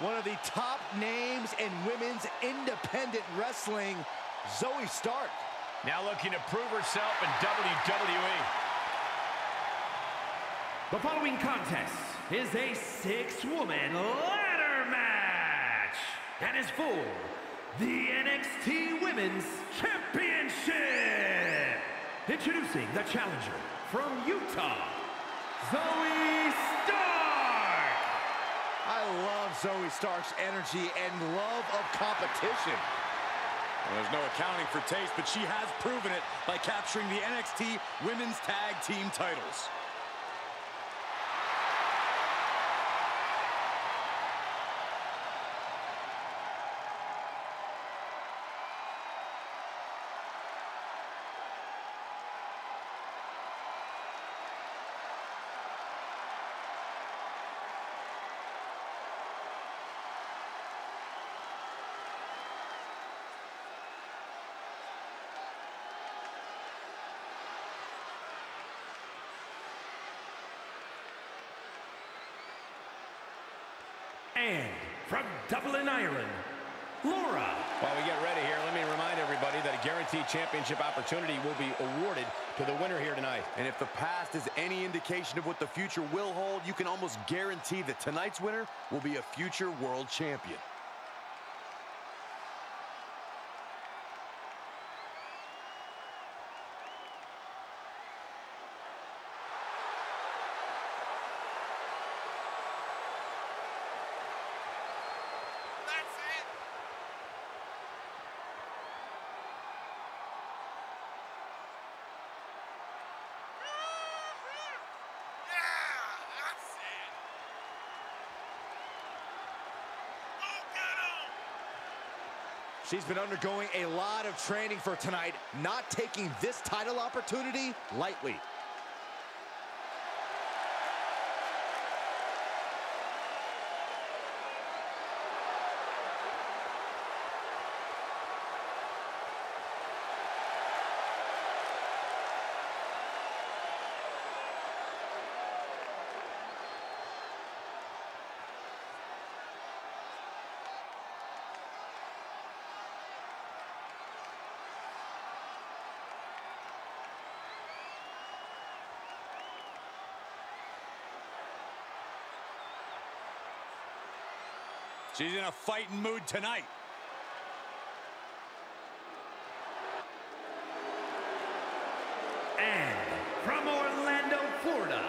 one of the top names in women's independent wrestling, Zoey Stark. Now looking to prove herself in WWE. The following contest is a six-woman ladder match and is for the NXT Women's Championship. Introducing the challenger from Utah, Zoey Stark. Zoey Stark's energy and love of competition. Well, there's no accounting for taste, but she has proven it by capturing the NXT Women's Tag Team titles. And from Dublin, Ireland, Lyra. While we get ready here, let me remind everybody that a guaranteed championship opportunity will be awarded to the winner here tonight. And if the past is any indication of what the future will hold, you can almost guarantee that tonight's winner will be a future world champion. She's been undergoing a lot of training for tonight, not taking this title opportunity lightly. She's in a fighting mood tonight. And from Orlando, Florida,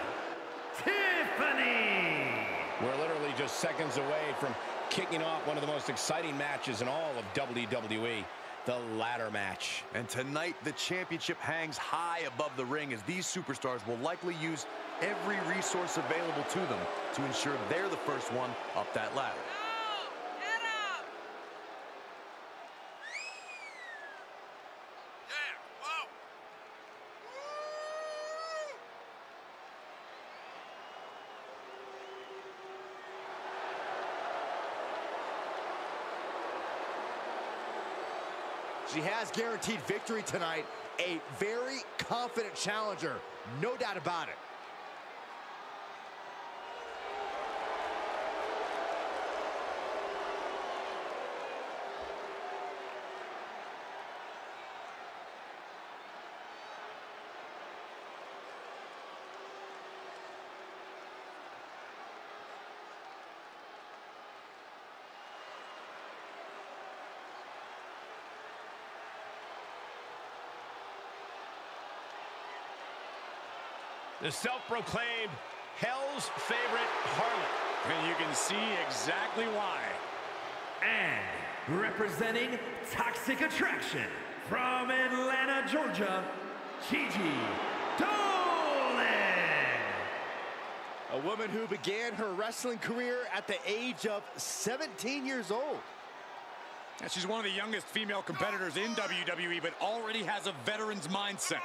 Tiffany. We're literally just seconds away from kicking off one of the most exciting matches in all of WWE, the ladder match. And tonight, the championship hangs high above the ring as these superstars will likely use every resource available to them to ensure they're the first one up that ladder. She has guaranteed victory tonight. A very confident challenger, no doubt about it. The self-proclaimed Hell's favorite harlot. And you can see exactly why. And representing Toxic Attraction from Atlanta, Georgia, Gigi Dolin. A woman who began her wrestling career at the age of 17 years old. And she's one of the youngest female competitors in WWE, but already has a veteran's mindset.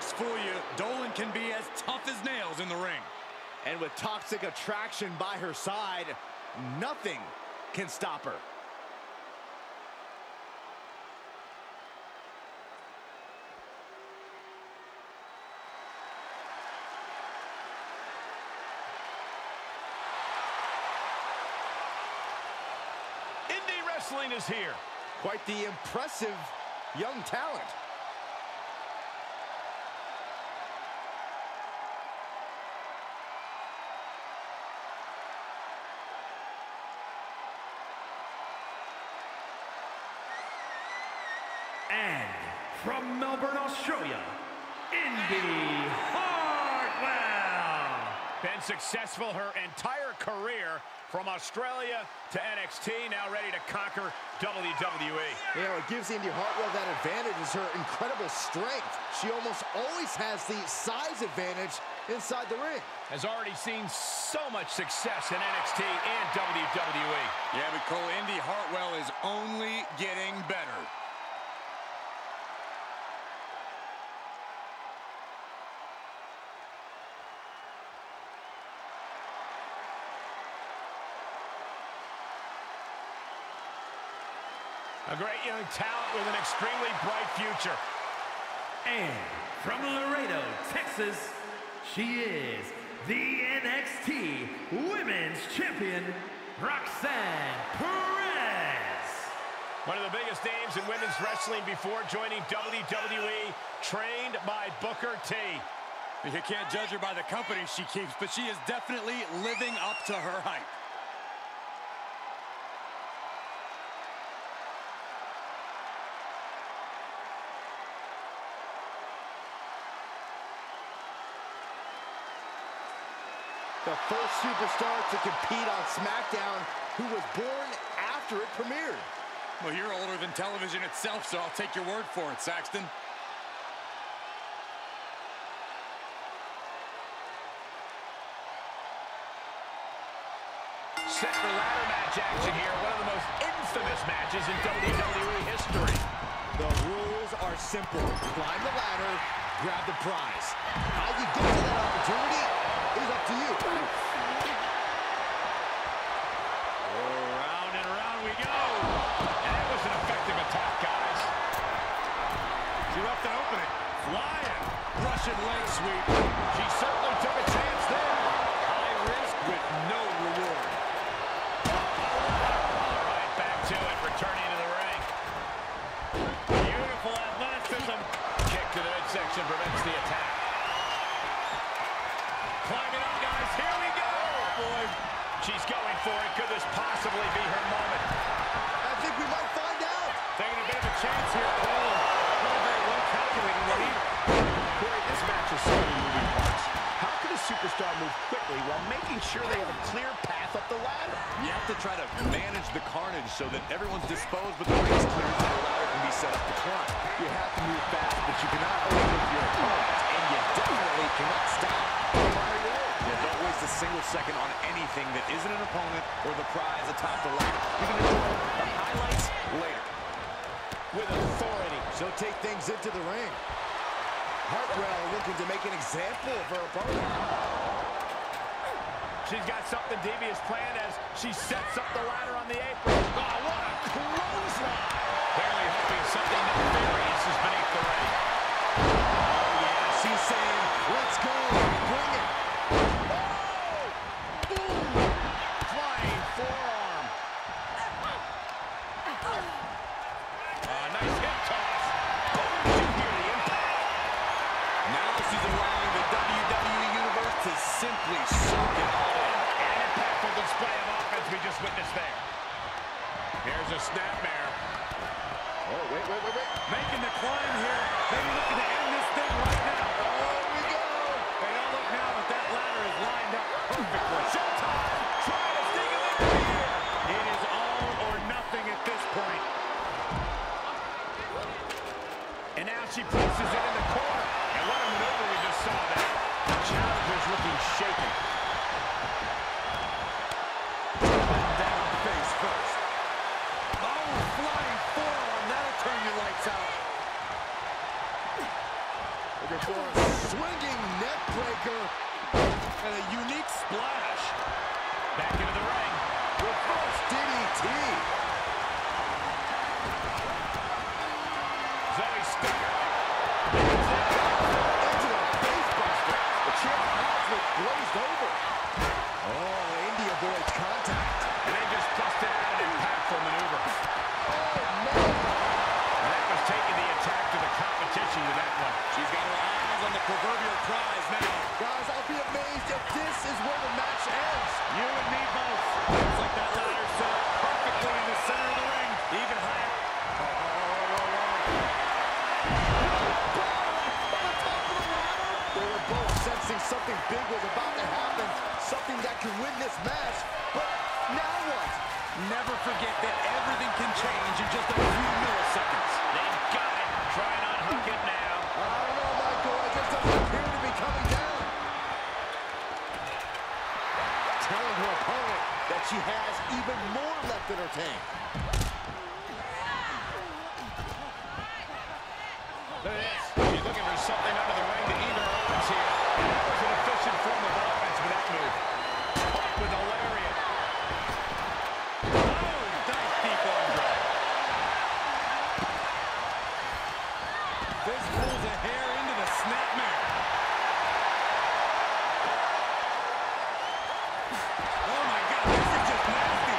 Don't let the looks fool you. Dolin can be as tough as nails in the ring. And with toxic attraction by her side, nothing can stop her. Indie Wrestling is here. Quite the impressive young talent. And from Melbourne, Australia, Indi Hartwell. Been successful her entire career from Australia to NXT, now ready to conquer WWE. You know, what gives Indi Hartwell that advantage is her incredible strength. She almost always has the size advantage inside the ring. Has already seen so much success in NXT and WWE. Yeah, but Cole, Indi Hartwell is only getting better. A great young talent with an extremely bright future. And from Laredo, Texas, she is the NXT Women's Champion, Roxanne Perez. One of the biggest names in women's wrestling before joining WWE, trained by Booker T. You can't judge her by the company she keeps, but she is definitely living up to her hype. The first superstar to compete on SmackDown who was born after it premiered. Well, you're older than television itself, so I'll take your word for it, Saxton. Set for ladder match action here. One of the most infamous matches in WWE history. The rules are simple. Climb the ladder, grab the prize. How you get to that opportunity is up to you. Round and around we go. And it was an effective attack, guys. She left an opening. Flying. Russian leg sweep. She certainly took a chance there. High risk with no reward. Right back to it, returning to the ring. Beautiful athleticism. Kick to the midsection prevents the attack. Climbing up, guys. Here we go. Boy, she's going for it. Could this possibly be her moment? I think we might find out. Taking a bit of a chance here, Cole. Not a very well calculated one either. Corey, this match is so many moving parts. How can a superstar move quickly while making sure they have a clear path up the ladder? You have to try to manage the carnage so that everyone's disposed, but the ring's clear so the ladder can be set up to climb. You have to move fast, but you cannot overlook your opponent, and you definitely cannot stop a single second on anything that isn't an opponent or the prize atop the ladder. You can enjoy the highlights later. With authority. She'll take things into the ring. Hartwell looking to make an example of her opponent. She's got something devious planned as she sets up the ladder on the apron. Oh, what a clothesline! Barely hoping something nefarious is beneath the ring. Oh, yeah, she's saying, let's go, for. Swinging neck breaker. And a unique splash. Back into the ring. Proverbial she has even more left in her tank. Look at. She's looking for something under the ring to even her odds here. And that was an efficient form of offense with that move. Caught with a lariat. Oh, nice deep arm drag. This pulls a hair into the snapmare. Oh my God, this is just nasty.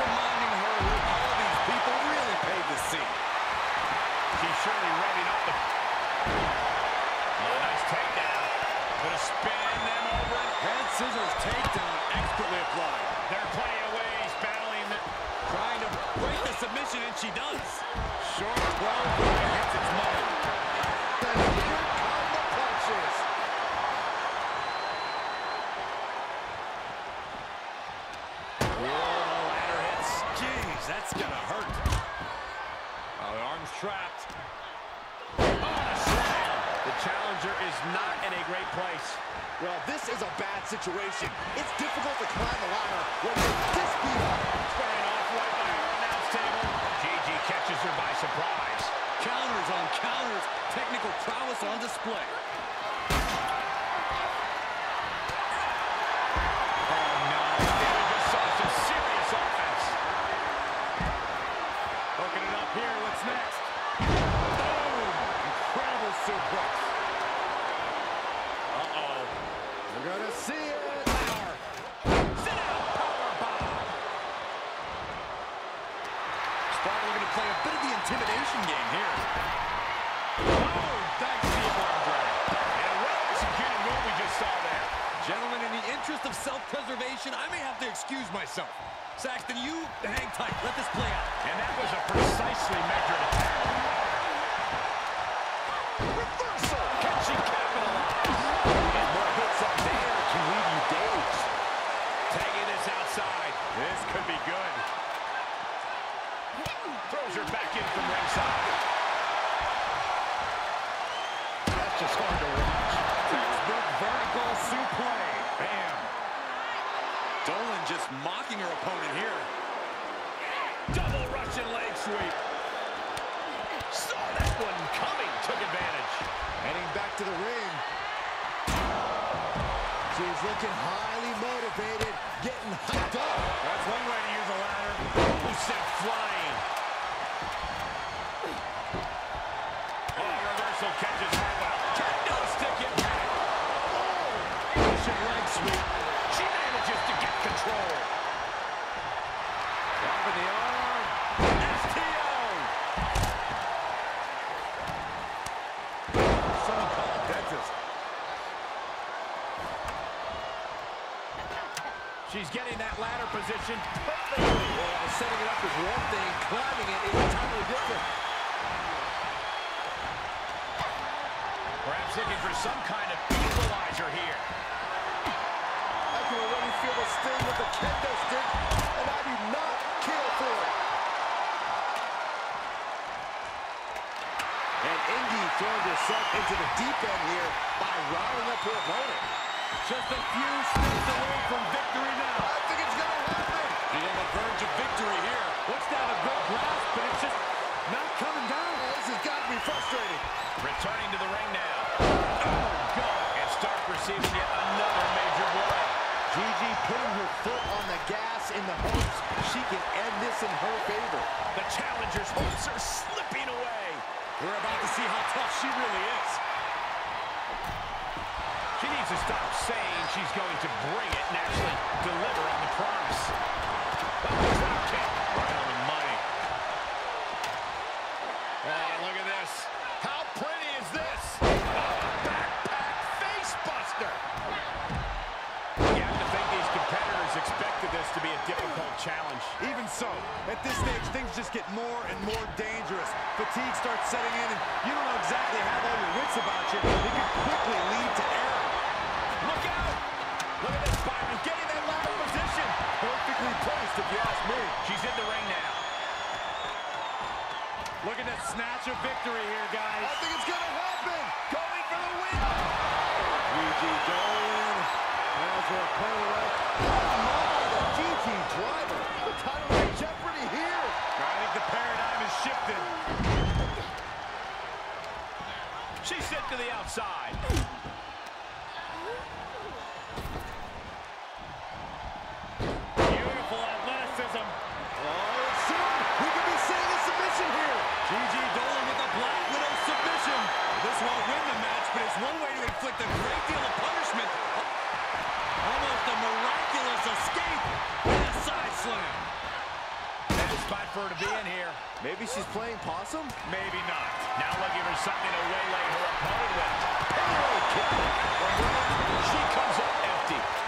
Reminding her who all these people really paid to see. She's surely revving up the... Oh, nice takedown. Gonna spin them over. Head scissors takedown expertly applied. There are plenty of ways battling the... Trying to break the submission, and she does. Short 12 right hits its mark. And here come the punches. Whoa, the ladder hits. Jeez, that's gonna hurt. Oh, the arm's trapped. Oh, the challenger is not in a great place. Well, this is a bad situation. It's difficult to climb the ladder when you're this beat up. Squaring off right by our announce table. Gigi catches her by surprise. Counters on counters. Technical prowess on display. Suplex. Uh-oh. We're gonna see it. Sit down, power bomb. Looking to play a bit of the intimidation game here. Oh, drag. And well-executed move we just saw there. Gentlemen, in the interest of self-preservation, I may have to excuse myself. Saxton, you hang tight. Let this play Sent flying? Oh, reversal catches her well. Kendo stick impact. Russian leg sweep. She manages to get control. Dropping the arm. STO. Someone call a dentist. She's getting that ladder position perfectly. Well, setting it up is one thing, climbing it is entirely different. Perhaps looking for some kind of equalizer here. I can already feel the sting with the kendo stick, and I do not care for it. And Indi throwing herself into the deep end here by riling up her opponent. Just a few steps away from victory now. I think it's gonna happen. She's on the verge of victory here. Looks to have a good grasp be frustrated. Returning to the ring now. Oh, God. And Stark receiving yet another major blow. Gigi putting her foot on the gas in the hopes she can end this in her favor. The challenger's hopes are slipping away. We're about to see how tough she really is. She needs to stop saying she's going to bring it and actually deliver on the promise. That's a drop kick right on the challenge. Even so, at this stage, things just get more and more dangerous. Fatigue starts setting in, and you don't know exactly how all your wits about you. It can quickly lead to error. Look out! Look at this, Byron, getting that ladder position. Perfectly placed, if you ask me. She's in the ring now. Look at that snatch of victory here, guys. I think it's going to happen. Going for the win. Gigi Dolin has her opponent up. Oh, my, the GT driver. The title in jeopardy here. I think the paradigm has shifted. She's sent to the outside. Beautiful athleticism. Oh, soon we could be seeing a submission here. Gigi Dolin with a Black Widow submission. This won't win the match, but it's one way to inflict a great deal of punishment. Almost a miraculous escape and a side slam. Bad spot for her to be in here. Maybe she's playing possum? Maybe not. Now looking for something to waylay her opponent with. She comes up empty.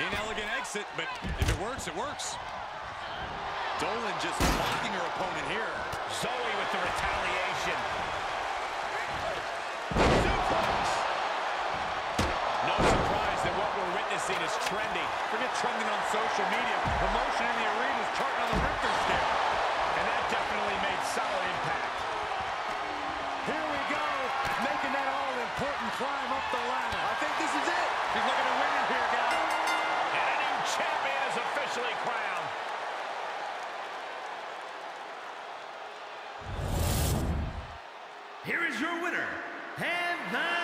Inelegant exit, but if it works, it works. Dolin just blocking her opponent here. Zoey with the retaliation. Suplex. No surprise that what we're witnessing is trending. Forget trending on social media. Emotion in the arena is charting on the Richter scale. And that definitely made solid impact. Here we go, making that all-important climb up the ladder. I think this is it. She's looking to win it here, champion is officially crowned. Here is your winner, and the